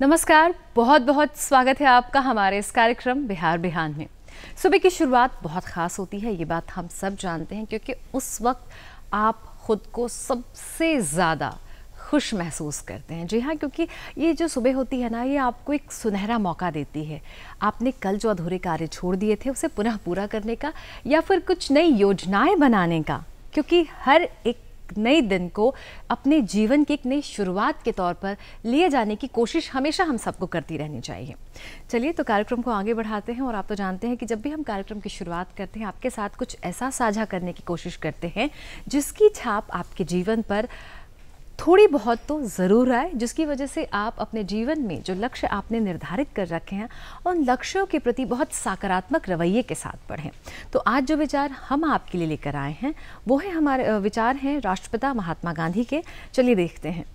नमस्कार बहुत बहुत स्वागत है आपका हमारे इस कार्यक्रम बिहार बिहान में। सुबह की शुरुआत बहुत ख़ास होती है, ये बात हम सब जानते हैं, क्योंकि उस वक्त आप खुद को सबसे ज़्यादा खुश महसूस करते हैं। जी हाँ क्योंकि ये जो सुबह होती है ना, ये आपको एक सुनहरा मौका देती है। आपने कल जो अधूरे कार्य छोड़ दिए थे, उसे पुनः पूरा करने का या फिर कुछ नई योजनाएँ बनाने का? क्योंकि हर एक नए दिन को अपने जीवन की एक नई शुरुआत के तौर पर लिए जाने की कोशिश हमेशा हम सबको करती रहनी चाहिए। चलिए तो कार्यक्रम को आगे बढ़ाते हैं और आप तो जानते हैं कि जब भी हम कार्यक्रम की शुरुआत करते हैं, आपके साथ कुछ ऐसा साझा करने की कोशिश करते हैं जिसकी छाप आपके जीवन पर थोड़ी बहुत तो ज़रूर आए, जिसकी वजह से आप अपने जीवन में जो लक्ष्य आपने निर्धारित कर रखे हैं, उन लक्ष्यों के प्रति बहुत सकारात्मक रवैये के साथ बढ़ें। तो आज जो विचार हम आपके लिए लेकर आए हैं, वो है हमारे विचार हैं राष्ट्रपिता महात्मा गांधी के। चलिए देखते हैं।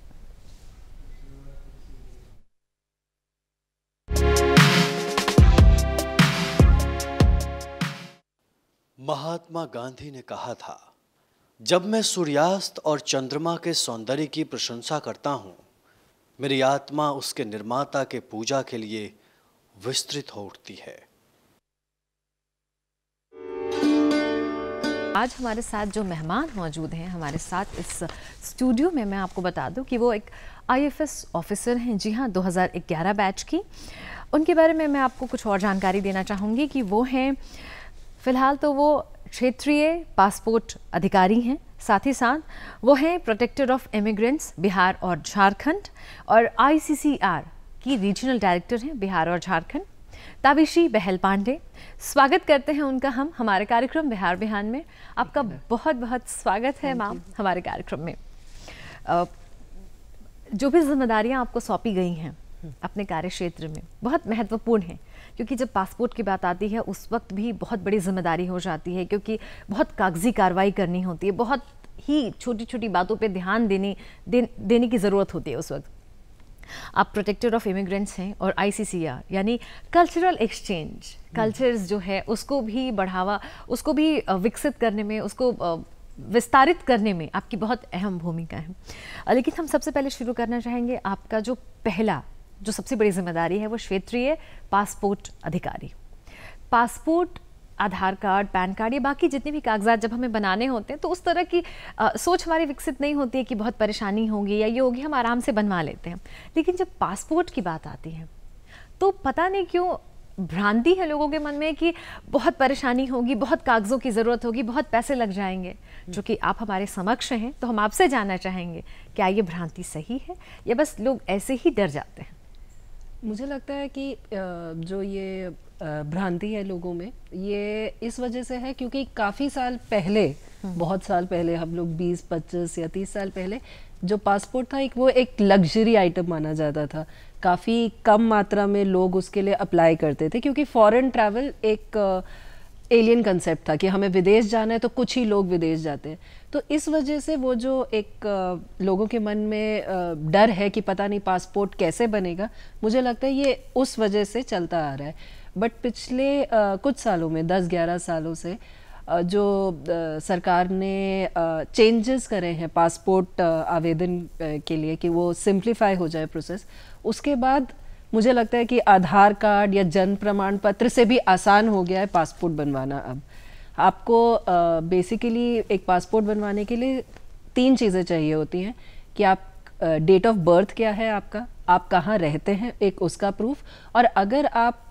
महात्मा गांधी ने कहा था जब मैं सूर्यास्त और चंद्रमा के सौंदर्य की प्रशंसा करता हूँ, मेरी आत्मा उसके निर्माता के पूजा के लिए विस्तृत हो उठती है। आज हमारे साथ जो मेहमान मौजूद हैं, हमारे साथ इस स्टूडियो में मैं आपको बता दूँ कि वो एक आईएफएस ऑफिसर हैं। जी हाँ 2011 बैच की। उनके बारे में मैं आपको कुछ और जानकारी देना चाहूँगी कि वो हैं फ़िलहाल तो वो क्षेत्रीय पासपोर्ट अधिकारी हैं। साथ ही साथ वो हैं प्रोटेक्टर ऑफ़ इमिग्रेंट्स बिहार और झारखंड और आईसीसीआर की रीजनल डायरेक्टर हैं बिहार और झारखंड। ताविशी बहल पांडे स्वागत करते हैं उनका हम हमारे कार्यक्रम बिहार बिहान में। आपका बहुत बहुत स्वागत है मैम हमारे कार्यक्रम में। जो भी जिम्मेदारियाँ आपको सौंपी गई हैं अपने कार्य क्षेत्र में बहुत महत्वपूर्ण हैं। क्योंकि जब पासपोर्ट की बात आती है उस वक्त भी बहुत बड़ी ज़िम्मेदारी हो जाती है क्योंकि बहुत कागज़ी कार्रवाई करनी होती है। बहुत ही छोटी छोटी बातों पे ध्यान देने दे, देने की ज़रूरत होती है उस वक्त। आप प्रोटेक्टर ऑफ़ इमिग्रेंट्स हैं और आईसीसीआर यानी कल्चरल एक्सचेंज कल्चर्स जो है उसको भी बढ़ावा उसको भी विकसित करने में उसको विस्तारित करने में आपकी बहुत अहम भूमिका है। लेकिन हम सबसे पहले शुरू करना चाहेंगे आपका जो पहला जो सबसे बड़ी ज़िम्मेदारी है वो क्षेत्रीय पासपोर्ट अधिकारी। Passport Aadhaar card PAN card या बाकी जितने भी कागजात जब हमें बनाने होते हैं तो उस तरह की आ, सोच हमारी विकसित नहीं होती है कि बहुत परेशानी होगी या ये होगी हम आराम से बनवा लेते हैं। लेकिन जब पासपोर्ट की बात आती है तो पता नहीं क्यों भ्रांति है लोगों के मन में कि बहुत परेशानी होगी बहुत कागज़ों की ज़रूरत होगी बहुत पैसे लग जाएँगे। जो कि आप हमारे समक्ष हैं तो हम आपसे जानना चाहेंगे क्या ये भ्रांति सही है या बस लोग ऐसे ही डर जाते हैं? मुझे लगता है कि जो ये भ्रांति है लोगों में ये इस वजह से है क्योंकि काफ़ी साल पहले हम्म। बहुत साल पहले हम लोग 20, 25 या 30 साल पहले जो पासपोर्ट था एक वो एक लग्जरी आइटम माना जाता था काफ़ी कम मात्रा में लोग उसके लिए अप्लाई करते थे क्योंकि फॉरेन ट्रैवल एक एलियन कंसेप्ट था कि हमें विदेश जाना है तो कुछ ही लोग विदेश जाते हैं। तो इस वजह से वो जो एक लोगों के मन में डर है कि पता नहीं पासपोर्ट कैसे बनेगा, मुझे लगता है ये उस वजह से चलता आ रहा है। बट पिछले कुछ सालों में 10-11 सालों से जो सरकार ने चेंजेस करे हैं पासपोर्ट आवेदन के लिए कि वो सिंप्लीफाई हो जाए प्रोसेस उसके बाद मुझे लगता है कि आधार कार्ड या जन्म प्रमाण पत्र से भी आसान हो गया है पासपोर्ट बनवाना अब। आपको बेसिकली uh, एक पासपोर्ट बनवाने के लिए तीन चीज़ें चाहिए होती हैं। कि आप डेट ऑफ़ बर्थ क्या है आपका? आप कहाँ रहते हैं, एक उसका प्रूफ और अगर आप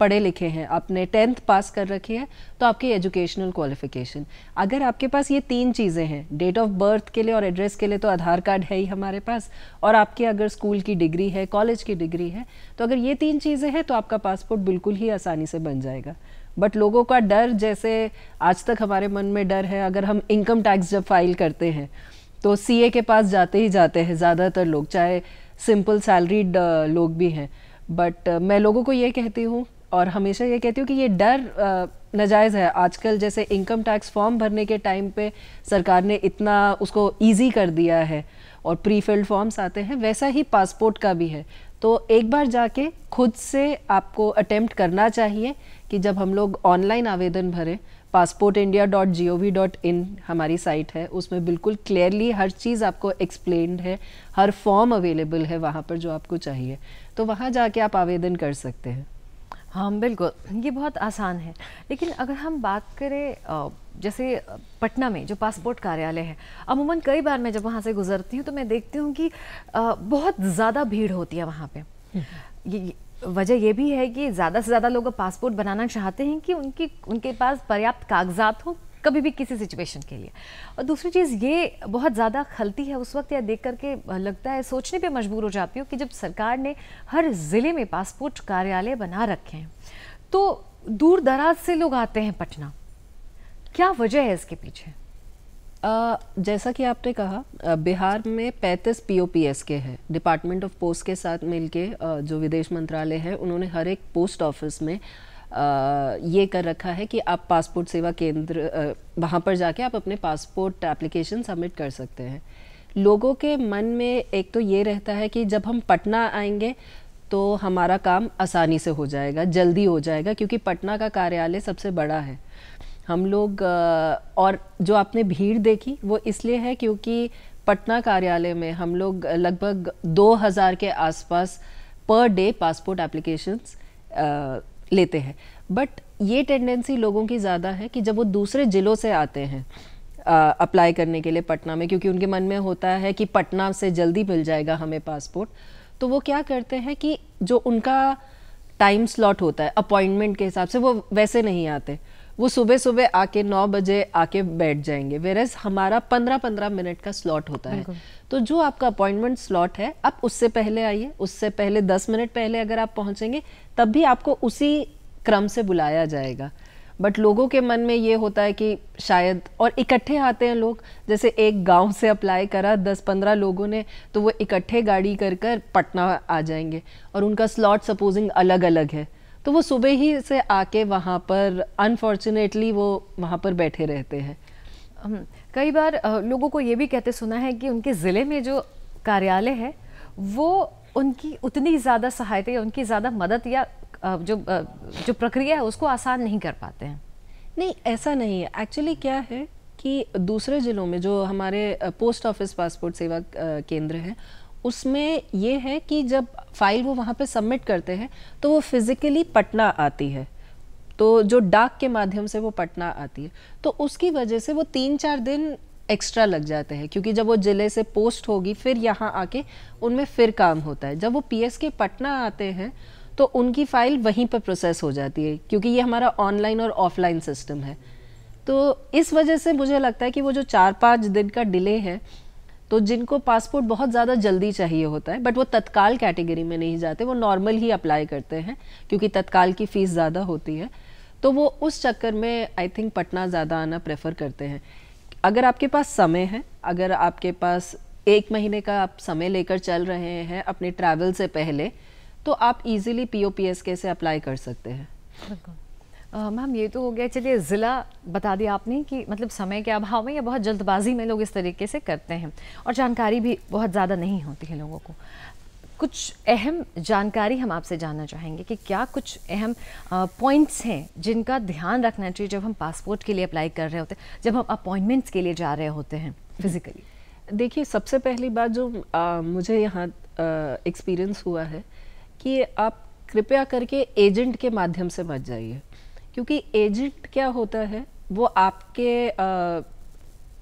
पढ़े लिखे हैं, आपने टेंथ पास कर रखी है तो आपकी एजुकेशनल क्वालिफिकेशन अगर आपके पास ये तीन चीज़ें हैं डेट ऑफ़ बर्थ के लिए और एड्रेस के लिए तो आधार कार्ड है ही हमारे पास। और आपकी अगर स्कूल की डिग्री है कॉलेज की डिग्री है तो अगर ये तीन चीज़ें हैं तो आपका पासपोर्ट बिल्कुल ही आसानी से बन जाएगा। बट लोगों का डर, जैसे आज तक हमारे मन में डर है, अगर हम इनकम टैक्स जब फ़ाइल करते हैं तो सीए के पास जाते ही जाते हैं, ज़्यादातर लोग, चाहे सिंपल सैलरीड लोग भी हैं। बट मैं लोगों को ये कहती हूँ और हमेशा ये कहती हूँ कि ये डर नाजायज़ है। आजकल जैसे इनकम टैक्स फॉर्म भरने के टाइम पे सरकार ने इतना उसको इजी कर दिया है और प्री फिल्ड फॉर्म्स आते हैं, वैसा ही पासपोर्ट का भी है। तो एक बार जाके खुद से आपको अटेम्प्ट करना चाहिए कि जब हम लोग ऑनलाइन आवेदन भरें passport India dot G O V dot in हमारी साइट है। उसमें बिल्कुल क्लियरली हर चीज़ आपको एक्सप्लेन्ड है। हर फॉर्म अवेलेबल है वहाँ पर जो आपको चाहिए। तो वहाँ जाके आप आवेदन कर सकते हैं। हाँ बिल्कुल। ये बहुत आसान है। लेकिन अगर हम बात करें जैसे पटना में जो पासपोर्ट कार्यालय है अमूमन कई बार मैं जब वहाँ से गुजरती हूँ तो मैं देखती हूँ कि बहुत ज़्यादा भीड़ होती है वहाँ पे। हम्म। ये वजह यह भी है कि ज़्यादा से ज़्यादा लोग पासपोर्ट बनाना चाहते हैं कि उनकी, उनके पास पर्याप्त कागजात हो कभी भी किसी सिचुएशन के लिए। और दूसरी चीज़, ये बहुत ज़्यादा खलती है उस वक्त या देख करके लगता है, सोचने पे मजबूर हो जाती हूँ कि जब सरकार ने हर ज़िले में पासपोर्ट कार्यालय बना रखे हैं तो दूर दराज से लोग आते हैं पटना। क्या वजह है इसके पीछे? जैसा कि आपने कहा बिहार में 35 पीओपीएस के हैं। डिपार्टमेंट ऑफ़ पोस्ट के साथ मिलके जो विदेश मंत्रालय है उन्होंने हर एक पोस्ट ऑफ़िस में आ, ये कर रखा है कि आप पासपोर्ट सेवा केंद्र वहाँ पर जाके आप अपने पासपोर्ट एप्लीकेशन सबमिट कर सकते हैं। लोगों के मन में एक तो ये रहता है कि जब हम पटना आएँगे तो हमारा काम आसानी से हो जाएगा जल्दी हो जाएगा क्योंकि पटना का कार्यालय सबसे बड़ा है। हम लोग और जो आपने भीड़ देखी, वो इसलिए है क्योंकि पटना कार्यालय में हम लोग लगभग 2000 के आसपास पर डे पासपोर्ट एप्लीकेशंस लेते हैं। बट ये टेंडेंसी लोगों की ज़्यादा है कि जब वो दूसरे ज़िलों से आते हैं अप्लाई करने के लिए पटना में, क्योंकि उनके मन में होता है कि पटना से जल्दी मिल जाएगा हमें पासपोर्ट तो वो क्या करते हैं कि जो उनका टाइम स्लॉट होता है अपॉइंटमेंट के हिसाब से वो वैसे नहीं आते। वो सुबह सुबह आके नौ बजे आके बैठ जाएँगे वेरस हमारा पंद्रह पंद्रह मिनट का स्लॉट होता है। तो जो आपका अपॉइंटमेंट स्लॉट है आप उससे पहले आइए उससे पहले दस मिनट पहले अगर आप पहुँचेंगे तब भी आपको उसी क्रम से बुलाया जाएगा। बट लोगों के मन में ये होता है कि शायद और इकट्ठे आते हैं लोग जैसे एक गाँव से अप्लाई करा दस पंद्रह लोगों ने तो वो इकट्ठे गाड़ी कर कर पटना आ जाएँगे। और उनका स्लॉट सपोजिंग अलग अलग है। तो वो सुबह ही से आके वहाँ पर अनफॉर्चुनेटली वो वहाँ पर बैठे रहते हैं। कई बार लोगों को ये भी कहते सुना है कि उनके ज़िले में जो कार्यालय है वो उनकी उतनी ज़्यादा सहायता या उनकी ज़्यादा मदद या जो जो प्रक्रिया है उसको आसान नहीं कर पाते हैं। नहीं ऐसा नहीं है। एक्चुअली क्या है कि दूसरे ज़िलों में जो हमारे पोस्ट ऑफ़िस पासपोर्ट सेवा केंद्र है उसमें ये है कि जब फ़ाइल वो वहाँ पे सबमिट करते हैं तो वो फिज़िकली पटना आती है। तो जो डाक के माध्यम से वो पटना आती है। तो उसकी वजह से वो तीन चार दिन एक्स्ट्रा लग जाते हैं, क्योंकि जब वो ज़िले से पोस्ट होगी, फिर यहाँ आके उनमें फिर काम होता है। जब वो पीएस के पटना आते हैं तो उनकी फ़ाइल वहीं पर प्रोसेस हो जाती है, क्योंकि ये हमारा ऑनलाइन और ऑफलाइन सिस्टम है। तो इस वजह से मुझे लगता है कि वो जो चार पाँच दिन का डिले है तो जिनको पासपोर्ट बहुत ज़्यादा जल्दी चाहिए होता है बट वो तत्काल कैटेगरी में नहीं जाते, वो नॉर्मल ही अप्लाई करते हैं, क्योंकि तत्काल की फ़ीस ज़्यादा होती है। तो वो उस चक्कर में आई थिंक पटना ज़्यादा आना प्रेफर करते हैं। अगर आपके पास समय है, अगर आपके पास एक महीने का आप समय लेकर चल रहे हैं अपने ट्रैवल से पहले तो आप इजीली पीओपीएस के से अप्लाई कर सकते हैं। मैम ये तो हो गया। चलिए ज़िला बता दिया आपने कि मतलब समय के अभाव में या बहुत जल्दबाजी में लोग इस तरीके से करते हैं और जानकारी भी बहुत ज़्यादा नहीं होती है लोगों को। कुछ अहम जानकारी हम आपसे जानना चाहेंगे कि क्या कुछ अहम पॉइंट्स हैं जिनका ध्यान रखना चाहिए जब हम पासपोर्ट के लिए अप्लाई कर रहे होते हैं जब हम अपॉइंटमेंट्स के लिए जा रहे होते हैं फिज़िकली देखिए सबसे पहली बात जो आ, मुझे यहाँ एक्सपीरियंस हुआ है कि आप कृपया करके एजेंट के माध्यम से मत जाइए। क्योंकि एजेंट क्या होता है? वो आपके आ,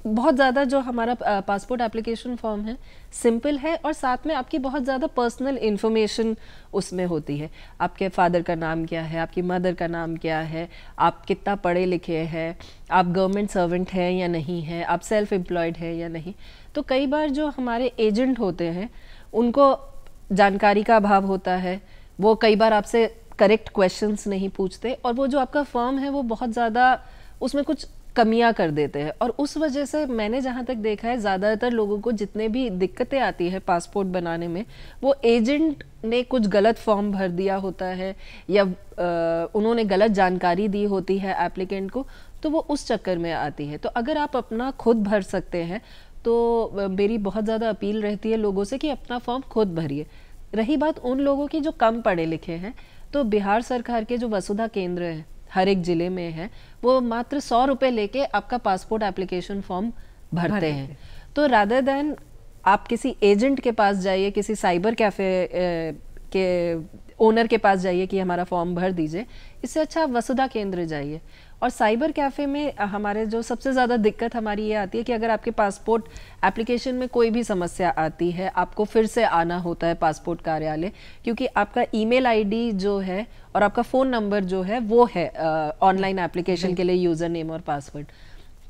बहुत ज़्यादा जो हमारा पासपोर्ट एप्लीकेशन फॉर्म है सिंपल है और साथ में आपकी बहुत ज़्यादा पर्सनल इन्फॉर्मेशन उसमें होती है। आपके फादर का नाम क्या है? आपकी मदर का नाम क्या है? आप कितना पढ़े लिखे हैं? आप गवर्नमेंट सर्वेंट हैं या नहीं है? आप सेल्फ एम्प्लॉयड हैं या नहीं? तो कई बार जो हमारे एजेंट होते हैं उनको जानकारी का अभाव होता है। वो कई बार आपसे करेक्ट क्वेश्चंस नहीं पूछते और वो जो आपका फॉर्म है वो बहुत ज़्यादा उसमें कुछ कमियाँ कर देते हैं। और उस वजह से मैंने जहाँ तक देखा है ज़्यादातर लोगों को जितने भी दिक्कतें आती है पासपोर्ट बनाने में वो एजेंट ने कुछ गलत फॉर्म भर दिया होता है या आ, उन्होंने गलत जानकारी दी होती है एप्लीकेंट को तो वो उस चक्कर में आती है। तो अगर आप अपना खुद भर सकते हैं तो मेरी बहुत ज़्यादा अपील रहती है लोगों से कि अपना फॉर्म खुद भरिए। रही बात उन लोगों की जो कम पढ़े लिखे हैं तो बिहार सरकार के जो वसुधा केंद्र है हर एक ज़िले में है वो मात्र सौ रुपए लेके आपका पासपोर्ट एप्लीकेशन फॉर्म भरते हैं। तो रादर देन आप किसी एजेंट के पास जाइए किसी साइबर कैफ़े के ओनर के पास जाइए कि हमारा फॉर्म भर दीजिए इससे अच्छा वसुधा केंद्र जाइए। और साइबर कैफ़े में हमारे जो सबसे ज़्यादा दिक्कत हमारी ये आती है कि अगर आपके पासपोर्ट एप्लीकेशन में कोई भी समस्या आती है आपको फिर से आना होता है पासपोर्ट कार्यालय क्योंकि आपका ईमेल आईडी जो है और आपका फ़ोन नंबर जो है वो है ऑनलाइन एप्लीकेशन के लिए यूज़र नेम और पासवर्ड।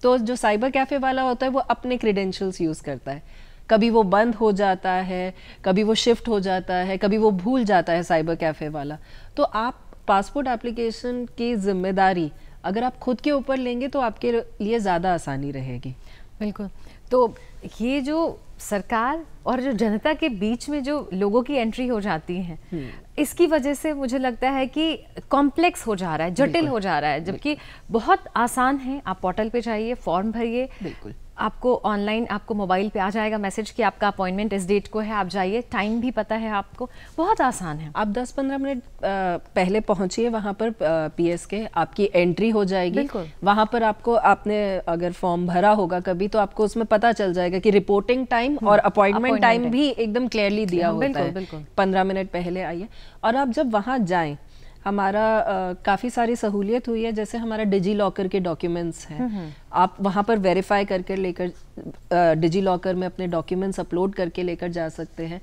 तो जो साइबर कैफ़े वाला होता है वो अपने क्रीडेंशियल्स यूज़ करता है। कभी वो बंद हो जाता है कभी वो शिफ्ट हो जाता है कभी वो भूल जाता है साइबर कैफ़े वाला। तो आप पासपोर्ट एप्लीकेशन की ज़िम्मेदारी अगर आप खुद के ऊपर लेंगे तो आपके लिए ज़्यादा आसानी रहेगी। बिल्कुल। तो ये जो सरकार और जो जनता के बीच में जो लोगों की एंट्री हो जाती है हम्म। इसकी वजह से मुझे लगता है कि कॉम्प्लेक्स हो जा रहा है जटिल हो जा रहा है जबकि बहुत आसान है। आप पोर्टल पे जाइए फॉर्म भरिए। बिल्कुल। आपको ऑनलाइन आपको मोबाइल पे आ जाएगा मैसेज कि आपका अपॉइंटमेंट इस डेट को है आप जाइए। टाइम भी पता है आपको। बहुत आसान है। आप 10-15 मिनट पहले पहुंचिए वहाँ पर पीएस के आपकी एंट्री हो जाएगी। वहाँ पर आपको आपने अगर फॉर्म भरा होगा कभी तो आपको उसमें पता चल जाएगा कि रिपोर्टिंग टाइम हम्म, और अपॉइंटमेंट टाइम भी एकदम क्लियरली दिया होता है। पंद्रह मिनट पहले आइए। और आप जब वहाँ जाएँ हमारा काफ़ी सारी सहूलियत हुई है जैसे हमारा डिजी लॉकर के डॉक्यूमेंट्स हैं। आप वहाँ पर वेरीफाई करके लेकर डिजी लॉकर में अपने डॉक्यूमेंट्स अपलोड करके लेकर जा सकते हैं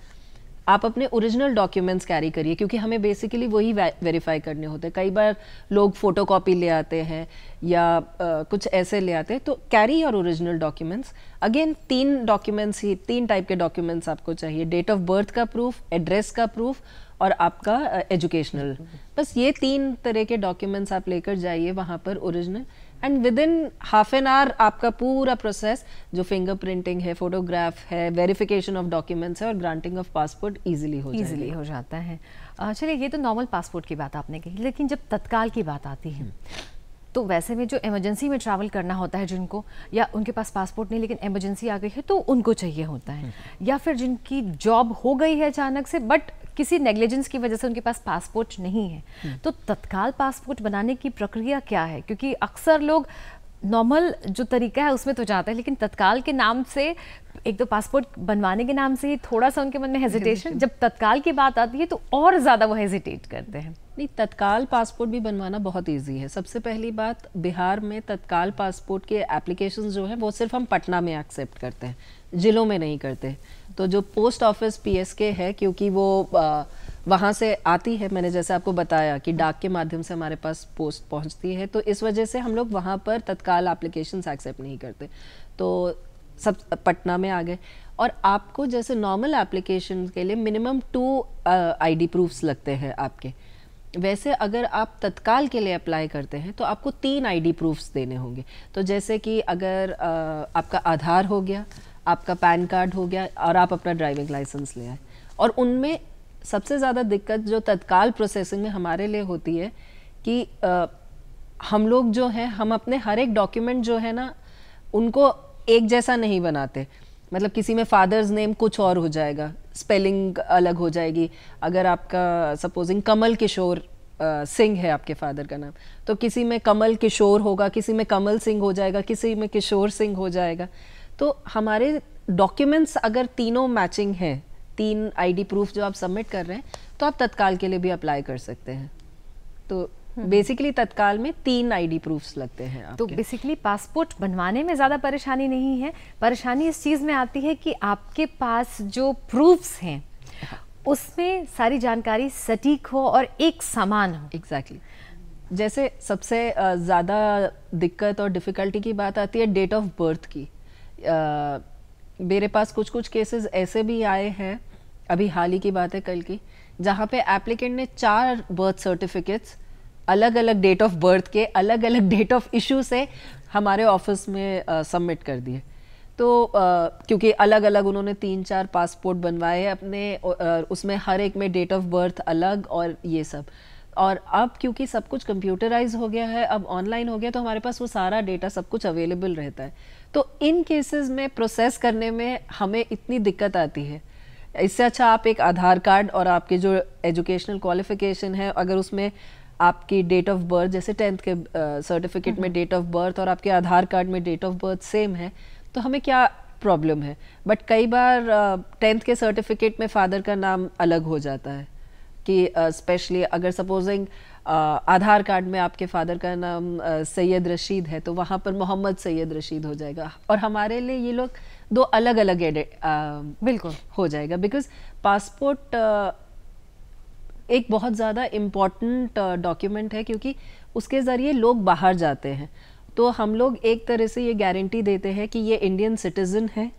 आप अपने ओरिजिनल डॉक्यूमेंट्स कैरी करिए क्योंकि हमें बेसिकली वही वेरीफाई करने होते हैं। कई बार लोग फ़ोटो कॉपी ले आते हैं या आ, कुछ ऐसे ले आते हैं तो कैरी और ओरिजिनल डॉक्यूमेंट्स अगेन तीन डॉक्यूमेंट्स ही तीन टाइप के डॉक्यूमेंट्स आपको चाहिए। डेट ऑफ़ बर्थ का प्रूफ एड्रेस का प्रूफ और आपका एजुकेशनल बस ये तीन तरह के डॉक्यूमेंट्स आप लेकर जाइए वहाँ पर original and within half an hour आपका पूरा प्रोसेस जो फिंगर प्रिंटिंग है फोटोग्राफ है वेरिफिकेशन ऑफ़ डॉक्यूमेंट्स है और ग्रांटिंग ऑफ़ पासपोर्ट ईजिली हो ईजिली हो जाता है। चलिए ये तो नॉर्मल पासपोर्ट की बात आपने कही लेकिन जब तत्काल की बात आती है तो वैसे में जो इमरजेंसी में ट्रैवल करना होता है जिनको या उनके पास पासपोर्ट नहीं लेकिन इमरजेंसी आ गई है तो उनको चाहिए होता है। या फिर जिनकी जॉब हो गई है अचानक से बट किसी नेग्लिजेंस की वजह से उनके पास पासपोर्ट नहीं है। हम्म। तो तत्काल पासपोर्ट बनाने की प्रक्रिया क्या है? क्योंकि अक्सर लोग नॉर्मल जो तरीका है उसमें तो जाता है लेकिन तत्काल के नाम से एक तो पासपोर्ट बनवाने के नाम से ही थोड़ा सा उनके मन में हेजिटेशन जब तत्काल की बात आती है तो और ज़्यादा वो हेजिटेट करते हैं। नहीं तत्काल पासपोर्ट भी बनवाना बहुत इजी है। सबसे पहली बात बिहार में तत्काल पासपोर्ट के एप्लीकेशन जो है वो सिर्फ़ हम पटना में एक्सेप्ट करते हैं ज़िलों में नहीं करते। तो जो पोस्ट ऑफ़िस पीएसके है क्योंकि वो वहाँ से आती है मैंने जैसे आपको बताया कि डाक के माध्यम से हमारे पास पोस्ट पहुँचती है तो इस वजह से हम लोग वहाँ पर तत्काल एप्लीकेशन एक्सेप्ट नहीं करते। तो सब पटना में आ गए। और आपको जैसे नॉर्मल एप्लीकेशन के लिए मिनिमम टू आईडी प्रूफ्स लगते हैं आपके। वैसे अगर आप तत्काल के लिए अप्लाई करते हैं तो आपको तीन आईडी प्रूफ्स देने होंगे। तो जैसे कि अगर आ, आपका आधार हो गया आपका पैन कार्ड हो गया और आप अपना ड्राइविंग लाइसेंस ले आए। और उनमें सबसे ज़्यादा दिक्कत जो तत्काल प्रोसेसिंग में हमारे लिए होती है कि आ, हम लोग जो हैं हम अपने हर एक डॉक्यूमेंट जो है ना उनको एक जैसा नहीं बनाते। मतलब किसी में फादर्स नेम कुछ और हो जाएगा स्पेलिंग अलग हो जाएगी। अगर आपका सपोजिंग कमल किशोर सिंह है आपके फादर का नाम तो किसी में कमल किशोर होगा किसी में कमल सिंह हो जाएगा किसी में किशोर सिंह हो जाएगा। तो हमारे डॉक्यूमेंट्स अगर तीनों मैचिंग हैं तीन आईडी प्रूफ जो आप सबमिट कर रहे हैं तो आप तत्काल के लिए भी अप्लाई कर सकते हैं तो बेसिकली हम्म। तत्काल में तीन आईडी प्रूफ्स लगते हैं आपके. तो बेसिकली पासपोर्ट बनवाने में ज़्यादा परेशानी नहीं है परेशानी इस चीज़ में आती है कि आपके पास जो प्रूफ्स हैं उसमें सारी जानकारी सटीक हो और एक समान हो एग्जैक्टली exactly. जैसे सबसे ज़्यादा दिक्कत और डिफ़िकल्टी की बात आती है डेट ऑफ़ बर्थ की मेरे पास कुछ कुछ केसेस ऐसे भी आए हैं अभी हाल ही की बात है कल की जहाँ पे एप्लीकेंट ने चार बर्थ सर्टिफिकेट्स अलग अलग डेट ऑफ़ बर्थ के अलग अलग डेट ऑफ़ इशू से हमारे ऑफ़िस में सबमिट कर दिए। तो आ, क्योंकि अलग अलग उन्होंने तीन चार पासपोर्ट बनवाए अपने आ, उसमें हर एक में डेट ऑफ़ बर्थ अलग और ये सब। और अब क्योंकि सब कुछ कंप्यूटराइज हो गया है अब ऑनलाइन हो गया तो हमारे पास वो सारा डेटा सब कुछ अवेलेबल रहता है। तो इन केसेस में प्रोसेस करने में हमें इतनी दिक्कत आती है। इससे अच्छा आप एक आधार कार्ड और आपके जो एजुकेशनल क्वालिफिकेशन है अगर उसमें आपकी डेट ऑफ़ बर्थ जैसे टेंथ के सर्टिफिकेट uh, में डेट ऑफ़ बर्थ और आपके आधार कार्ड में डेट ऑफ़ बर्थ सेम है तो हमें क्या प्रॉब्लम है? बट कई बार टेंथ uh, के सर्टिफिकेट में फादर का नाम अलग हो जाता है कि स्पेशली uh, अगर सपोजिंग आधार कार्ड में आपके फादर का नाम सैयद रशीद है तो वहाँ पर मोहम्मद सैयद रशीद हो जाएगा। और हमारे लिए ये लोग दो अलग अलग बिल्कुल। हो जाएगा। बिकॉज़ पासपोर्ट एक बहुत ज़्यादा इंपॉर्टेंट डॉक्यूमेंट है क्योंकि उसके ज़रिए लोग बाहर जाते हैं। तो हम लोग एक तरह से ये गारंटी देते हैं कि ये इंडियन सिटीज़न है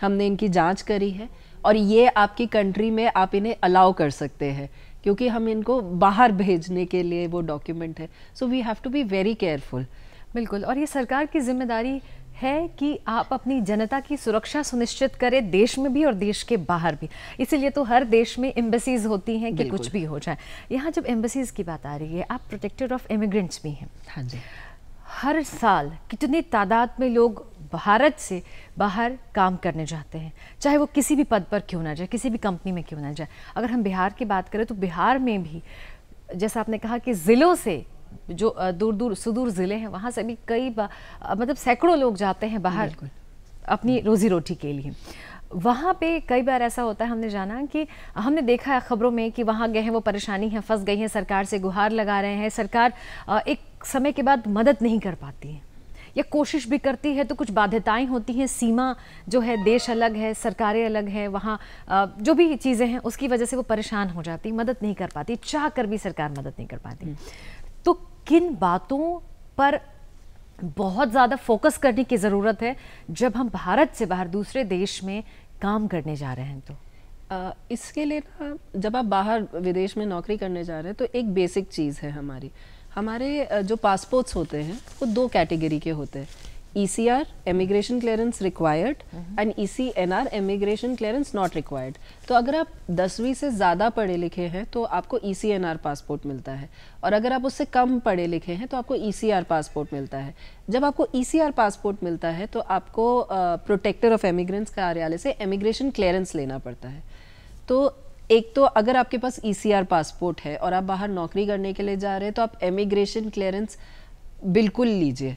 हमने इनकी जाँच करी है और ये आपकी कंट्री में आप इन्हें अलाउ कर सकते हैं। क्योंकि हम इनको बाहर भेजने के लिए वो डॉक्यूमेंट है। So we have to be very careful बिल्कुल। और ये सरकार की ज़िम्मेदारी है कि आप अपनी जनता की सुरक्षा सुनिश्चित करें देश में भी और देश के बाहर भी। इसीलिए तो हर देश में एम्बेसीज होती हैं कि कुछ भी हो जाए। यहाँ जब एम्बेसीज की बात आ रही है आप प्रोटेक्टर ऑफ़ इमिग्रेंट्स भी हैं। हाँ जी। हर साल कितनी तादाद में लोग भारत से बाहर काम करने जाते हैं। चाहे वो किसी भी पद पर क्यों ना जाए किसी भी कंपनी में क्यों ना जाए। अगर हम बिहार की बात करें तो बिहार में भी जैसा आपने कहा कि ज़िलों से जो दूर दूर सुदूर ज़िले हैं वहाँ से भी कई मतलब सैकड़ों लोग जाते हैं बाहर अपनी रोज़ी रोटी के लिए। वहाँ पे कई बार ऐसा होता है हमने जाना कि हमने देखा है ख़बरों में कि वहाँ गए हैं वो परेशानी है फंस गई हैं सरकार से गुहार लगा रहे हैं सरकार एक समय के बाद मदद नहीं कर पाती है। या कोशिश भी करती है तो कुछ बाध्यताएँ होती हैं, सीमा जो है देश अलग है, सरकारें अलग है, वहाँ जो भी चीज़ें हैं, उसकी वजह से वो परेशान हो जाती, मदद नहीं कर पाती चाह कर भी सरकार मदद नहीं कर पाती। तो किन बातों पर बहुत ज़्यादा फोकस करने की ज़रूरत है, जब हम भारत से बाहर, दूसरे देश में काम करने जा रहे हैं तो इसके लिए ना, जब आप बाहर, विदेश में नौकरी करने जा रहे हैं तो एक बेसिक चीज़ है हमारी हमारे जो पासपोर्ट्स होते हैं वो दो कैटेगरी के होते हैं। E C R emigration clearance required and E C N R emigration clearance not required तो अगर आप दसवीं से ज़्यादा पढ़े लिखे हैं तो आपको E C N R passport मिलता है। और अगर आप उससे कम पढ़े लिखे हैं तो आपको ई सी आर पासपोर्ट मिलता है। जब आपको ई सी आर पासपोर्ट मिलता है तो आपको प्रोटेक्टर ऑफ़ एमिग्रेंट्स कार्यालय से एमिग्रेशन क्लियरेंस लेना पड़ता है। तो एक तो अगर आपके पास ई सी आर पासपोर्ट है और आप बाहर नौकरी करने के लिए जा रहे हैं तो आप एमिग्रेशन क्लियरेंस बिल्कुल लीजिए।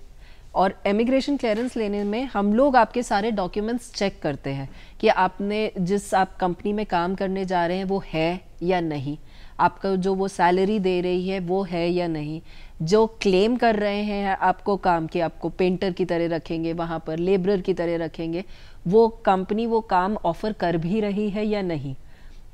और एमिग्रेशन क्लियरेंस लेने में हम लोग आपके सारे डॉक्यूमेंट्स चेक करते हैं कि आपने जिस आप कंपनी में काम करने जा रहे हैं, वो है या नहीं। आपका जो वो सैलरी दे रही है, वो है या नहीं। जो क्लेम कर रहे हैं, आपको काम के, आपको पेंटर की तरह रखेंगे, वहाँ पर लेबरर की तरह रखेंगे, वो कंपनी वो काम ऑफ़र कर भी रही है या नहीं।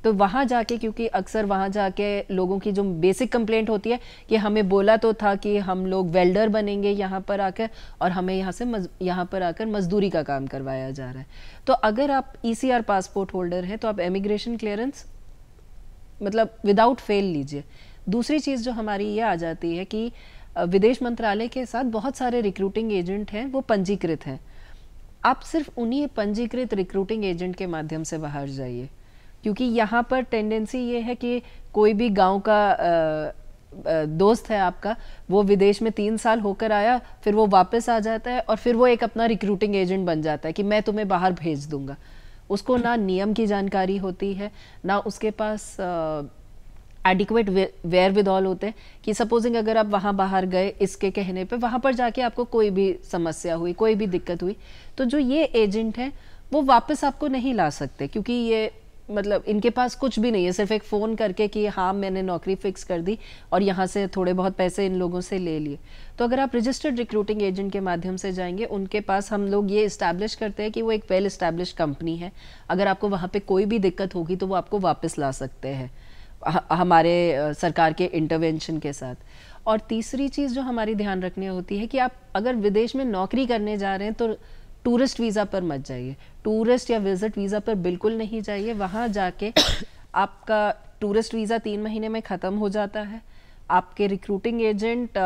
तो वहाँ जाके, क्योंकि अक्सर वहाँ जाके लोगों की जो बेसिक कंप्लेंट होती है कि हमें बोला तो था कि हम लोग वेल्डर बनेंगे यहाँ पर आकर और हमें यहाँ से यहाँ पर आकर मजदूरी का काम करवाया जा रहा है। तो अगर आप ई e पासपोर्ट होल्डर हैं तो आप इमिग्रेशन क्लियरेंस मतलब विदाउट फेल लीजिए। दूसरी चीज़ जो हमारी ये आ जाती है कि विदेश मंत्रालय के साथ बहुत सारे रिक्रूटिंग एजेंट हैं, वो पंजीकृत हैं। आप सिर्फ़ उन्हीं पंजीकृत रिक्रूटिंग एजेंट के माध्यम से बाहर जाइए। क्योंकि यहाँ पर टेंडेंसी ये है कि कोई भी गाँव का दोस्त है आपका, वो विदेश में तीन साल होकर आया, फिर वो वापस आ जाता है और फिर वो एक अपना रिक्रूटिंग एजेंट बन जाता है कि मैं तुम्हें बाहर भेज दूँगा। उसको ना नियम की जानकारी होती है, ना उसके पास एडिक्वेट वेयर विद ऑल होते हैं कि सपोजिंग अगर आप वहाँ बाहर गए, इसके कहने पे वहाँ पर जाके आपको कोई भी समस्या हुई, कोई भी दिक्कत हुई तो जो ये एजेंट है, वो वापस आपको नहीं ला सकते, क्योंकि ये मतलब इनके पास कुछ भी नहीं है, सिर्फ़ एक फ़ोन करके कि हाँ मैंने नौकरी फिक्स कर दी और यहाँ से थोड़े बहुत पैसे इन लोगों से ले लिए। तो अगर आप रजिस्टर्ड रिक्रूटिंग एजेंट के माध्यम से जाएँगे, उनके पास हम लोग ये इस्टेब्लिश करते हैं कि वो एक वेल इस्टेब्लिश कंपनी है। अगर आपको वहाँ पर कोई भी दिक्कत होगी तो वो आपको वापस ला सकते हैं हमारे सरकार के इंटरवेंशन के साथ। और तीसरी चीज़ जो हमारी ध्यान रखनी होती है कि आप अगर विदेश में नौकरी करने जा रहे हैं तो टूरिस्ट वीज़ा पर मत जाइए। टूरिस्ट या विज़िट वीज़ा पर बिल्कुल नहीं जाइए। वहाँ जाके आपका टूरिस्ट वीज़ा तीन महीने में ख़त्म हो जाता है। आपके रिक्रूटिंग एजेंट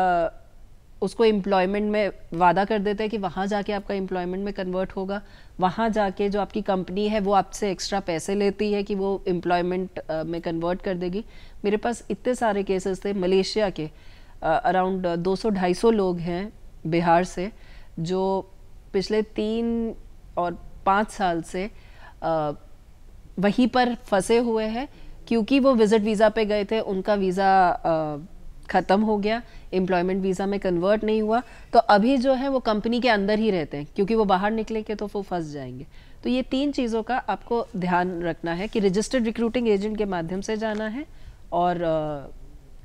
उसको एम्प्लॉयमेंट में वादा कर देते हैं कि वहाँ जाके आपका एम्प्लॉयमेंट में कन्वर्ट होगा। वहाँ जाके जो आपकी कंपनी है, वो आपसे एक्स्ट्रा पैसे लेती है कि वो एम्प्लॉयमेंट में कन्वर्ट कर देगी। मेरे पास इतने सारे केसेस थे मलेशिया के। अराउंड 200-250 लोग हैं बिहार से, जो पिछले तीन और पाँच साल से आ, वहीं पर फंसे हुए हैं क्योंकि वो विज़िट वीज़ा पे गए थे उनका वीज़ा ख़त्म हो गया एम्प्लॉयमेंट वीज़ा में कन्वर्ट नहीं हुआ तो अभी जो है वो कंपनी के अंदर ही रहते हैं क्योंकि वो बाहर निकले के तो वो फंस जाएँगे। तो ये तीन चीज़ों का आपको ध्यान रखना है कि रजिस्टर्ड रिक्रूटिंग एजेंट के माध्यम से जाना है और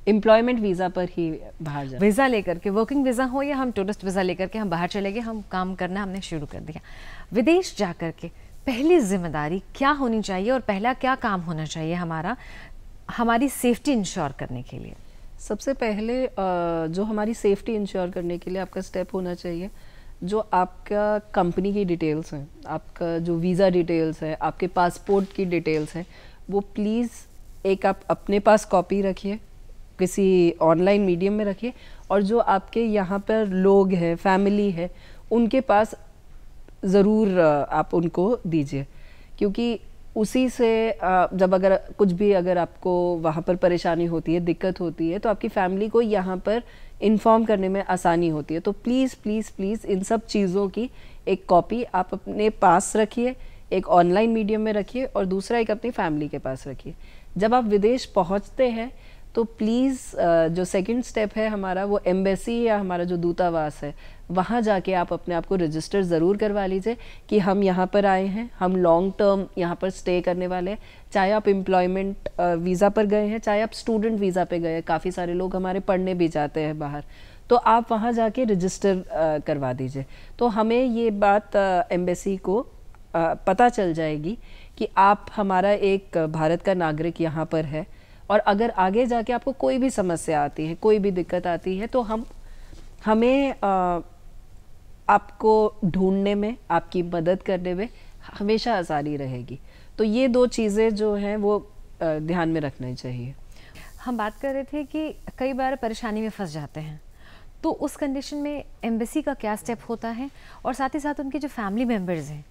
एम्प्लॉयमेंट वीज़ा पर ही बाहर जाना। वीज़ा लेकर के वर्किंग वीज़ा हो या हम टूरिस्ट वीज़ा लेकर के हम बाहर चले गए हम काम करना हमने शुरू कर दिया। विदेश जा कर के पहली ज़िम्मेदारी क्या होनी चाहिए और पहला क्या काम होना चाहिए हमारा हमारी सेफ्टी इंश्योर करने के लिए? सबसे पहले जो हमारी सेफ्टी इंश्योर करने के लिए आपका स्टेप होना चाहिए जो आपका कंपनी की डिटेल्स हैं आपका जो वीज़ा डिटेल्स है आपके पासपोर्ट की डिटेल्स हैं वो प्लीज़ एक आप अपने पास कॉपी रखिए। किसी ऑनलाइन मीडियम में रखिए और जो आपके यहाँ पर लोग हैं फैमिली है, उनके पास ज़रूर आप उनको दीजिए। क्योंकि उसी से जब अगर कुछ भी अगर आपको वहाँ पर परेशानी होती है, दिक्कत होती है तो आपकी फैमिली को यहाँ पर इन्फॉर्म करने में आसानी होती है। तो प्लीज़ प्लीज़ प्लीज़ इन सब चीज़ों की एक कॉपी आप अपने पास रखिए, एक ऑनलाइन मीडियम में रखिए और दूसरा एक अपनी फैमिली के पास रखिए। जब आप विदेश पहुँचते हैं तो प्लीज़ जो सेकंड स्टेप है हमारा, वो एम्बेसी या हमारा जो दूतावास है, वहाँ जाके आप अपने आप को रजिस्टर ज़रूर करवा लीजिए कि हम यहाँ पर आए हैं, हम लॉन्ग टर्म यहाँ पर स्टे करने वाले हैं। चाहे आप एम्प्लॉयमेंट वीज़ा पर गए हैं, चाहे आप स्टूडेंट वीज़ा पे गए हैं, काफ़ी सारे लोग हमारे पढ़ने भी जाते हैं बाहर। तो आप वहाँ जाके रजिस्टर करवा दीजिए। तो हमें ये बात एम्बेसी को पता चल जाएगी कि आप हमारा एक भारत का नागरिक यहाँ पर है। और अगर आगे जाके आपको कोई भी समस्या आती है कोई भी दिक्कत आती है तो हम हमें आ, आपको ढूँढने में आपकी मदद करने में हमेशा आसानी रहेगी। तो ये दो चीज़ें जो हैं वो ध्यान में रखना चाहिए। हम बात कर रहे थे कि कई बार परेशानी में फंस जाते हैं। तो उस कंडीशन में एम्बेसी का क्या स्टेप होता है? और साथ ही साथ उनके जो फैमिली मेंबर्स हैं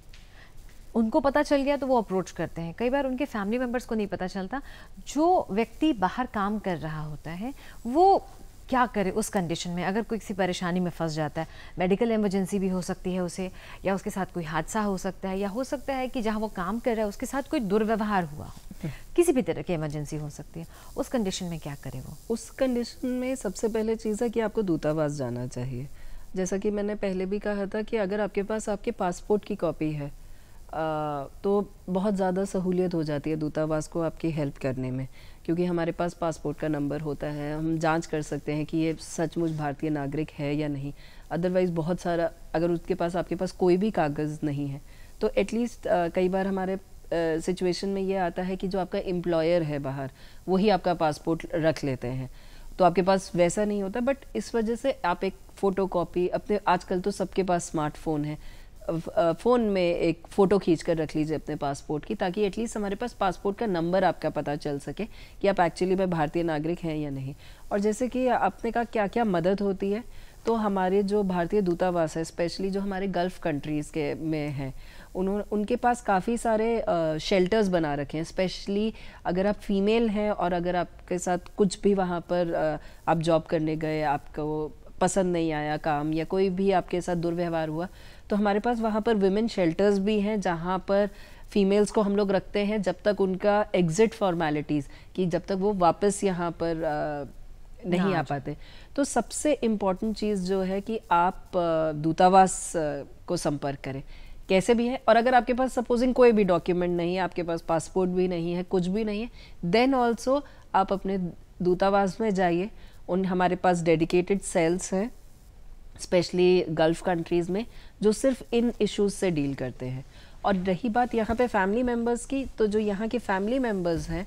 उनको पता चल गया तो वो अप्रोच करते हैं। कई बार उनके फैमिली मेंबर्स को नहीं पता चलता। जो व्यक्ति बाहर काम कर रहा होता है वो क्या करे उस कंडीशन में? अगर कोई किसी परेशानी में फंस जाता है मेडिकल इमरजेंसी भी हो सकती है उसे या उसके साथ कोई हादसा हो सकता है या हो सकता है कि जहाँ वो काम कर रहा है उसके साथ कोई दुर्व्यवहार हुआ हो। किसी भी तरह की इमरजेंसी हो सकती है। उस कंडीशन में क्या करे वो? उस कंडीशन में सबसे पहले चीज़ है कि आपको दूतावास जाना चाहिए। जैसा कि मैंने पहले भी कहा था कि अगर आपके पास आपके पासपोर्ट की कॉपी है तो बहुत ज़्यादा सहूलियत हो जाती है दूतावास को आपकी हेल्प करने में, क्योंकि हमारे पास पासपोर्ट का नंबर होता है, हम जाँच कर सकते हैं कि ये सचमुच भारतीय नागरिक है या नहीं। अदरवाइज़ बहुत सारा, अगर उसके पास, आपके पास कोई भी कागज़ नहीं है तो एटलीस्ट कई बार हमारे सिचुएशन में ये आता है कि जो आपका एम्प्लॉयर है बाहर, वही आपका पासपोर्ट रख लेते हैं। तो आपके पास वैसा नहीं होता बट इस वजह से आप एक फ़ोटो कॉपी अपने आजकल तो सबके पास स्मार्टफ़ोन है फ़ोन में एक फ़ोटो खींच कर रख लीजिए अपने पासपोर्ट की, ताकि एटलीस्ट हमारे पास पासपोर्ट का नंबर आपका पता चल सके कि आप एक्चुअली में भारतीय नागरिक हैं या नहीं। और जैसे कि आपने कहा क्या क्या मदद होती है तो हमारे जो भारतीय दूतावास है स्पेशली जो हमारे गल्फ़ कंट्रीज़ के में हैं उन्होंने उनके पास काफ़ी सारे शेल्टर्स बना रखे हैं। स्पेशली अगर आप फीमेल हैं और अगर आपके साथ कुछ भी वहाँ पर आप जॉब करने गए, आपको पसंद नहीं आया काम या कोई भी आपके साथ दुर्व्यवहार हुआ तो हमारे पास वहाँ पर विमेन शेल्टर्स भी हैं जहाँ पर फीमेल्स को हम लोग रखते हैं जब तक उनका एग्ज़िट फॉर्मेलिटीज़ कि जब तक वो वापस यहाँ पर आ, नहीं आ पाते। तो सबसे इंपॉर्टेंट चीज़ जो है कि आप दूतावास को संपर्क करें। कैसे भी है? और अगर आपके पास सपोजिंग कोई भी डॉक्यूमेंट नहीं है आपके पास पासपोर्ट भी नहीं है कुछ भी नहीं है देन ऑल्सो आप अपने दूतावास में जाइए। उन हमारे पास डेडिकेटेड सेल्स हैं स्पेशली गल्फ़ कंट्रीज़ में जो सिर्फ़ इन इश्यूज़ से डील करते हैं। और रही बात यहाँ पे फैमिली मेंबर्स की तो जो यहाँ के फैमिली मेंबर्स हैं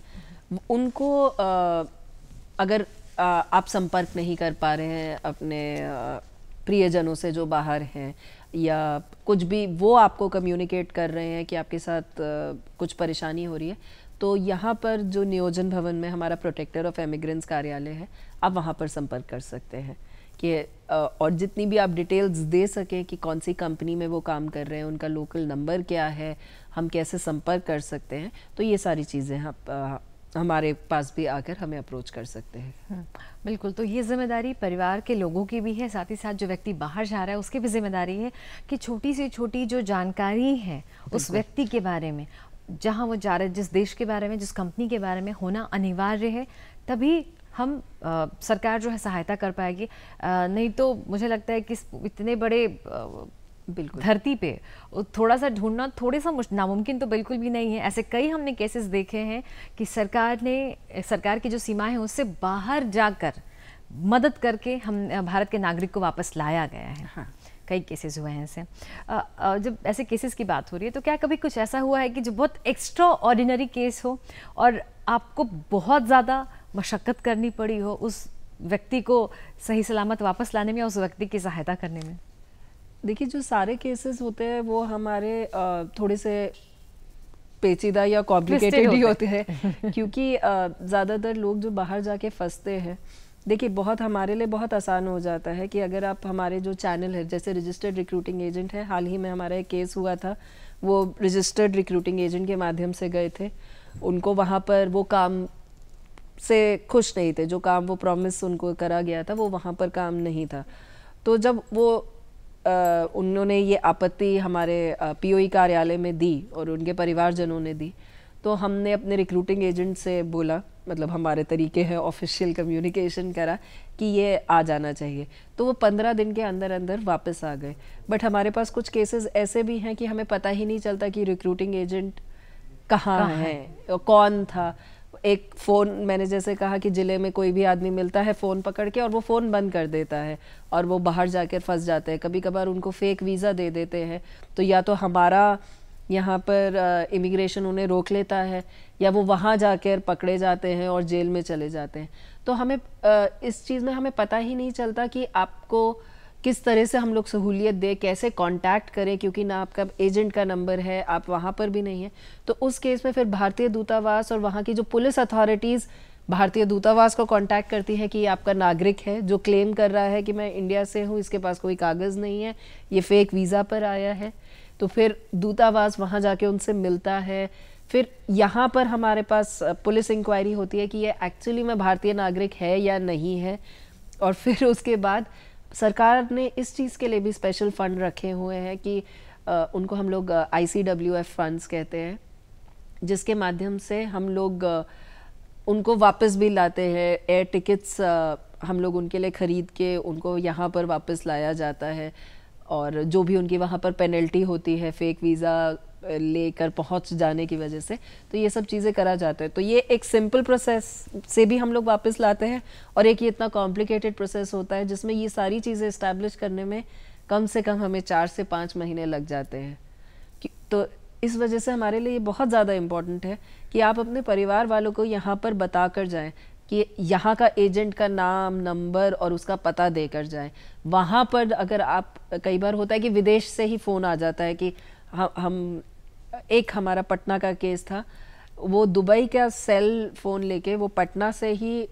उनको आ, अगर आ, आप संपर्क नहीं कर पा रहे हैं अपने प्रियजनों से जो बाहर हैं या कुछ भी वो आपको कम्युनिकेट कर रहे हैं कि आपके साथ आ, कुछ परेशानी हो रही है तो यहाँ पर जो नियोजन भवन में हमारा प्रोटेक्टर ऑफ़ एमिग्रेंट्स कार्यालय है आप वहाँ पर संपर्क कर सकते हैं कि और जितनी भी आप डिटेल्स दे सकें कि कौन सी कंपनी में वो काम कर रहे हैं उनका लोकल नंबर क्या है हम कैसे संपर्क कर सकते हैं तो ये सारी चीज़ें आप हमारे पास भी आकर हमें अप्रोच कर सकते हैं। हम्म, बिल्कुल तो ये ज़िम्मेदारी परिवार के लोगों की भी है साथ ही साथ जो व्यक्ति बाहर जा रहा है उसकी भी ज़िम्मेदारी है कि छोटी से छोटी जो जानकारी है उस व्यक्ति के बारे में जहाँ वो जा रहे जिस देश के बारे में जिस कंपनी के बारे में होना अनिवार्य है तभी हम आ, सरकार जो है सहायता कर पाएगी। आ, नहीं तो मुझे लगता है कि इतने बड़े बिल्कुल। धरती पे थोड़ा सा ढूंढना थोड़े सा नामुमकिन तो बिल्कुल भी नहीं है। ऐसे कई हमने केसेस देखे हैं कि सरकार ने सरकार की जो सीमाएँ हैं उससे बाहर जाकर मदद करके हम भारत के नागरिक को वापस लाया गया है। हाँ। कई केसेस हुए हैं ऐसे। जब ऐसे केसेस की बात हो रही है तो क्या कभी कुछ ऐसा हुआ है कि जो बहुत एक्स्ट्रा ऑर्डिनरी केस हो और आपको बहुत ज़्यादा मशक्क़त करनी पड़ी हो उस व्यक्ति को सही सलामत वापस लाने में या उस व्यक्ति की सहायता करने में? देखिए जो सारे केसेस होते हैं वो हमारे थोड़े से पेचीदा या कॉम्प्लिकेटेड ही होते हैं। क्योंकि ज़्यादातर लोग जो बाहर जाके फंसते हैं देखिए, बहुत हमारे लिए बहुत आसान हो जाता है कि अगर आप हमारे जो चैनल है, जैसे रजिस्टर्ड रिक्रूटिंग एजेंट है, हाल ही में हमारा एक केस हुआ था, वो रजिस्टर्ड रिक्रूटिंग एजेंट के माध्यम से गए थे। उनको वहाँ पर वो काम से खुश नहीं थे, जो काम वो प्रॉमिस उनको करा गया था, वो वहाँ पर काम नहीं था। तो जब वो उन्होंने ये आपत्ति हमारे पीओई कार्यालय में दी और उनके परिवारजनों ने दी तो हमने अपने रिक्रूटिंग एजेंट से बोला मतलब हमारे तरीके हैं ऑफिशियल कम्युनिकेशन करा कि ये आ जाना चाहिए। तो वो पंद्रह दिन के अंदर अंदर वापस आ गए। बट हमारे पास कुछ केसेस ऐसे भी हैं कि हमें पता ही नहीं चलता कि रिक्रूटिंग एजेंट कहाँ है कौन था। एक फ़ोन मैंने जैसे कहा कि ज़िले में कोई भी आदमी मिलता है फ़ोन पकड़ के और वो फ़ोन बंद कर देता है और वो बाहर जाकर फंस जाते हैं। कभी कभार उनको फेक वीज़ा दे देते हैं। तो या तो हमारा यहाँ पर इमिग्रेशन उन्हें रोक लेता है या वो वहाँ जाकर पकड़े जाते हैं और जेल में चले जाते हैं। तो हमें इस चीज़ में हमें पता ही नहीं चलता कि आपको किस तरह से हम लोग सहूलियत दें, कैसे कांटेक्ट करें, क्योंकि ना आपका एजेंट का नंबर है, आप वहाँ पर भी नहीं है। तो उस केस में फिर भारतीय दूतावास और वहाँ की जो पुलिस अथॉरिटीज़ भारतीय दूतावास को कांटेक्ट करती है कि आपका नागरिक है, जो क्लेम कर रहा है कि मैं इंडिया से हूँ, इसके पास कोई कागज़ नहीं है, ये फेक वीज़ा पर आया है। तो फिर दूतावास वहाँ जाके उनसे मिलता है। फिर यहाँ पर हमारे पास पुलिस इंक्वायरी होती है कि ये एक्चुअली में भारतीय नागरिक है या नहीं है? और फिर उसके बाद सरकार ने इस चीज़ के लिए भी स्पेशल फंड रखे हुए हैं कि उनको हम लोग I C W F funds कहते हैं, जिसके माध्यम से हम लोग उनको वापस भी लाते हैं। एयर टिकट्स हम लोग उनके लिए ख़रीद के उनको यहाँ पर वापस लाया जाता है। और जो भी उनकी वहाँ पर पेनल्टी होती है फेक वीज़ा लेकर पहुँच जाने की वजह से तो ये सब चीज़ें करा जाता है। तो ये एक सिंपल प्रोसेस से भी हम लोग वापस लाते हैं और एक ये इतना कॉम्प्लिकेटेड प्रोसेस होता है जिसमें ये सारी चीज़ें इस्टेब्लिश करने में कम से कम हमें चार से पाँच महीने लग जाते हैं। तो इस वजह से हमारे लिए ये बहुत ज़्यादा इंपॉर्टेंट है कि आप अपने परिवार वालों को यहाँ पर बता कर जाएँ कि यहाँ का एजेंट का नाम नंबर और उसका पता देकर जाए। वहाँ पर अगर आप कई बार होता है कि विदेश से ही फ़ोन आ जाता है कि हम एक हमारा पटना का केस था वो दुबई का सेल फ़ोन लेके वो पटना से ही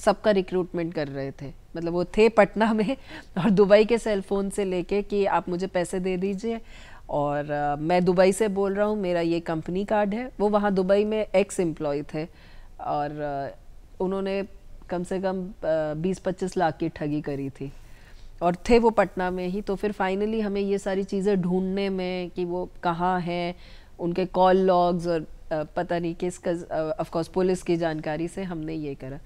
सबका रिक्रूटमेंट कर रहे थे। मतलब वो थे पटना में और दुबई के सेल फ़ोन से लेके कि आप मुझे पैसे दे दीजिए। और आ, मैं दुबई से बोल रहा हूँ मेरा ये कंपनी कार्ड है। वो वहाँ दुबई में एक्स एम्प्लॉय थे। और आ, उन्होंने कम से कम बीस पच्चीस लाख की ठगी करी थी। और थे वो पटना में ही तो फिर फाइनली हमें ये सारी चीज़ें ढूँढने में कि वो कहाँ हैं, उनके कॉल लॉग्स और पता नहीं किस ऑफ़ कोर्स पुलिस की जानकारी से हमने ये करा।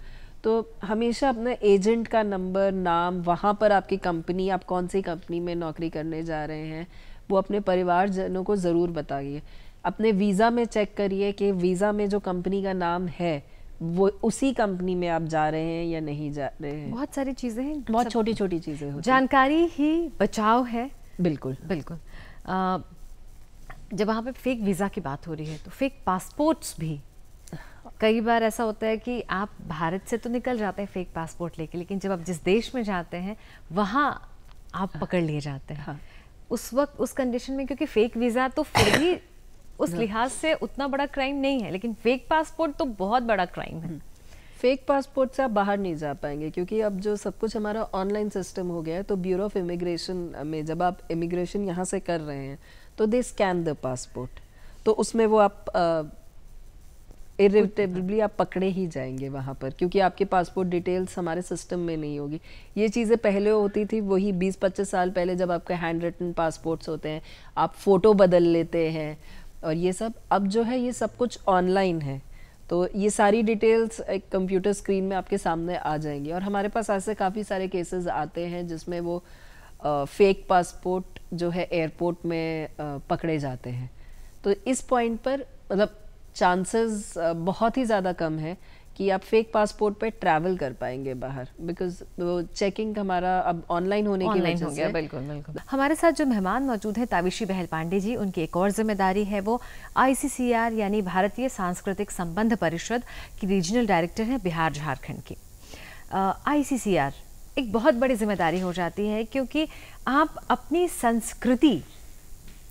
तो हमेशा अपने एजेंट का नंबर नाम, वहाँ पर आपकी कंपनी आप कौन सी कंपनी में नौकरी करने जा रहे हैं, वो अपने परिवारजनों को ज़रूर बताइए। अपने वीज़ा में चेक करिए कि वीज़ा में जो कंपनी का नाम है वो उसी कंपनी में आप जा रहे हैं या नहीं जा रहे हैं? बहुत सारी चीज़ें हैं। बहुत छोटी छोटी चीज़ें होती जानकारी ही बचाव है। बिल्कुल। बिल्कुल। आ, जब वहाँ पे फेक वीज़ा की बात हो रही है तो फेक पासपोर्ट्स भी। कई बार ऐसा होता है कि आप भारत से तो निकल जाते हैं फेक पासपोर्ट लेके लेकिन जब आप जिस देश में जाते हैं वहाँ आप पकड़ लिए जाते हैं। हाँ। उस वक्त उस कंडीशन में क्योंकि फेक वीज़ा तो फिर भी उस लिहाज से उतना बड़ा क्राइम नहीं है लेकिन फेक पासपोर्ट तो बहुत बड़ा क्राइम है। फेक हम्म। पासपोर्ट से आप बाहर नहीं जा पाएँगे क्योंकि अब जो सब कुछ हमारा ऑनलाइन सिस्टम हो गया है तो ब्यूरो ऑफ़ इमिग्रेशन में जब आप इमिग्रेशन यहाँ से कर रहे हैं तो दे स्कैन द पासपोर्ट तो उसमें वो आप इरिटेबली आप पकड़े ही जाएँगे वहाँ पर क्योंकि आपके पासपोर्ट डिटेल्स हमारे सिस्टम में नहीं होगी। ये चीज़ें पहले होती थी वही 20-25 साल पहले जब आपके हैंड रिटन पासपोर्ट्स होते हैं आप फ़ोटो बदल लेते हैं और ये सब अब जो है ये सब कुछ ऑनलाइन है। तो ये सारी डिटेल्स एक कंप्यूटर स्क्रीन में आपके सामने आ जाएँगी। और हमारे पास ऐसे काफ़ी सारे केसेस आते हैं जिसमें वो फेक पासपोर्ट जो है एयरपोर्ट में आ, पकड़े जाते हैं। तो इस पॉइंट पर मतलब चांसेस बहुत ही ज़्यादा कम है। कि आप फेक पासपोर्ट पे ट्रैवल कर पाएँगे बाहर बिकॉज़ वो चेकिंग हमारा अब ऑनलाइन होने की वजह हो गया बिल्कुल बिल्कुल। हमारे साथ जो मेहमान मौजूद हैं ताविशी बहल पांडे जी उनकी एक और ज़िम्मेदारी है वो आईसीसीआर यानी भारतीय सांस्कृतिक संबंध परिषद की रीजनल डायरेक्टर हैं बिहार झारखंड की। आईसीसीआर एक बहुत बड़ी ज़िम्मेदारी हो जाती है क्योंकि आप अपनी संस्कृति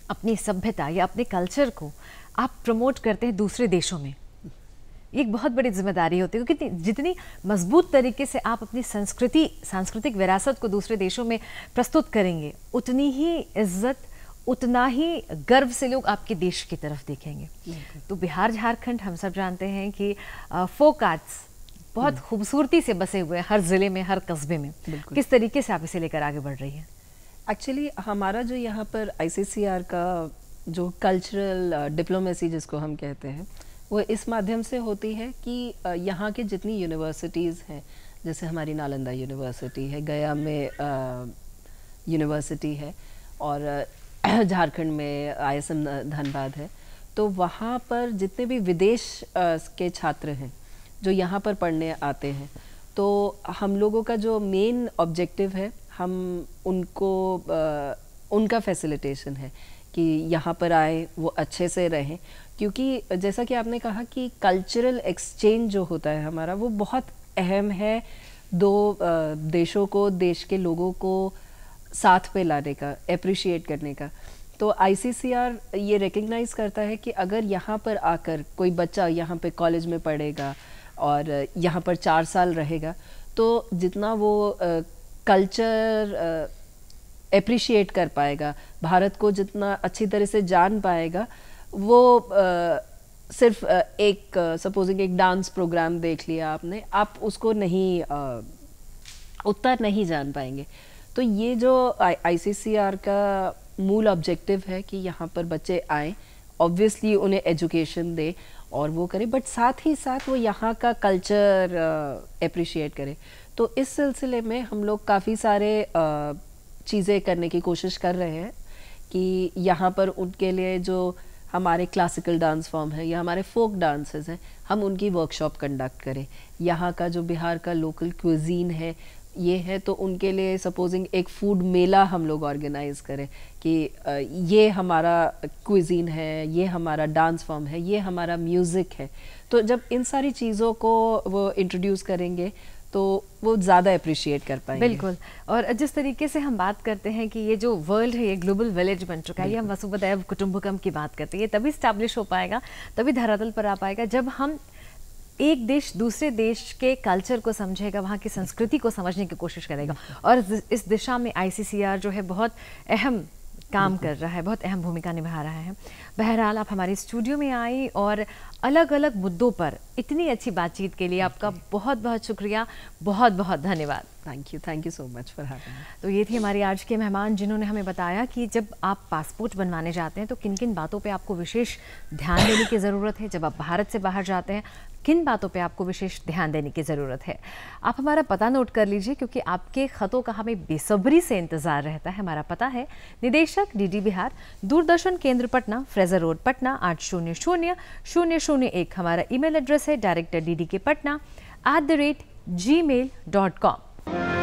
अपनी सभ्यता या अपने कल्चर को आप प्रमोट करते हैं दूसरे देशों में। एक बहुत बड़ी ज़िम्मेदारी होती है क्योंकि जितनी मज़बूत तरीके से आप अपनी संस्कृति सांस्कृतिक विरासत को दूसरे देशों में प्रस्तुत करेंगे उतनी ही इज़्ज़त उतना ही गर्व से लोग आपके देश की तरफ़ देखेंगे। तो बिहार झारखंड हम सब जानते हैं कि फोक आर्ट्स बहुत हम्म। खूबसूरती से बसे हुए हैं हर ज़िले में हर कस्बे में। किस तरीके से आप इसे लेकर आगे बढ़ रही हैं? एक्चुअली हमारा जो यहाँ पर आईसीसीआर का जो कल्चरल डिप्लोमेसी जिसको हम कहते हैं वो इस माध्यम से होती है कि यहाँ के जितनी यूनिवर्सिटीज़ हैं, जैसे हमारी नालंदा यूनिवर्सिटी है, गया में यूनिवर्सिटी है और झारखंड में आई एस धनबाद है तो वहाँ पर जितने भी विदेश के छात्र हैं, जो यहाँ पर पढ़ने आते हैं तो हम लोगों का जो मेन ऑब्जेक्टिव है, हम उनको उनका फैसिलिटेशन है। कि यहाँ पर आए, वो अच्छे से रहें। क्योंकि जैसा कि आपने कहा कि कल्चरल एक्सचेंज जो होता है हमारा, वो बहुत अहम है दो देशों को, देश के लोगों को साथ पे लाने का अप्रिशिएट करने का। तो आईसीसीआर ये रिकग्नाइज करता है कि अगर यहाँ पर आकर कोई बच्चा यहाँ पे कॉलेज में पढ़ेगा और यहाँ पर चार साल रहेगा तो जितना वो कल्चर अप्रिशिएट कर पाएगा। भारत को जितना अच्छी तरह से जान पाएगा वो आ, सिर्फ़ एक सपोजिंग एक डांस प्रोग्राम देख लिया आपने आप उसको नहीं आ, उतना नहीं जान पाएँगे। तो ये जो आईसीसीआर का मूल ऑब्जेक्टिव है कि यहाँ पर बच्चे आए ऑब्वियसली उन्हें एजुकेशन दे और वो करें बट साथ ही साथ वो यहाँ का कल्चर अप्रिशिएट करें। तो इस सिलसिले में हम लोग काफ़ी सारे चीज़ें करने की कोशिश कर रहे हैं कि यहाँ पर उनके लिए जो हमारे क्लासिकल डांस फॉर्म है या हमारे फोक डांसेस हैं, हम उनकी वर्कशॉप कंडक्ट करें। यहाँ का जो बिहार का लोकल क्विजीन है, ये है तो उनके लिए सपोजिंग एक फ़ूड मेला हम लोग ऑर्गेनाइज करें कि ये हमारा क्विजीन है, ये हमारा डांस फॉर्म है, ये हमारा म्यूज़िक है। तो जब इन सारी चीज़ों को वो इंट्रोड्यूस करेंगे तो वो ज़्यादा अप्रिशिएट कर पाएँगे। बिल्कुल। और जिस तरीके से हम बात करते हैं कि ये जो वर्ल्ड है ये ग्लोबल विलेज बन चुका है ये हम वसुबदैव कुटुंबकम की बात करते हैं ये तभी स्टैब्लिश हो पाएगा तभी धरातल पर आ पाएगा जब हम एक देश दूसरे देश के कल्चर को समझेगा वहाँ की संस्कृति को समझने की कोशिश करेगा। और इस दिशा में आईसीसीआर जो है बहुत अहम काम कर रहा है बहुत अहम भूमिका निभा रहा है। बहरहाल आप हमारे स्टूडियो में आई और अलग अलग मुद्दों पर इतनी अच्छी बातचीत के लिए आपका बहुत बहुत शुक्रिया बहुत बहुत धन्यवाद। Thank you thank you so much for having तो ये थी हमारी आज के मेहमान जिन्होंने हमें बताया कि जब आप पासपोर्ट बनवाने जाते हैं तो किन किन बातों पे आपको विशेष ध्यान देने की ज़रूरत है? जब आप भारत से बाहर जाते हैं, किन बातों पे आपको विशेष ध्यान देने की ज़रूरत है? आप हमारा पता नोट कर लीजिए क्योंकि आपके ख़तों का हमें बेसब्री से इंतज़ार रहता है। हमारा पता है निदेशक डी बिहार, दूरदर्शन केंद्र पटना, फ्रेजर रोड पटना, आठ शून्य शून्य शून्य शून्य एक। हमारा ईमेल एड्रेस है director D K Patna at the rate gmail dot com Bye.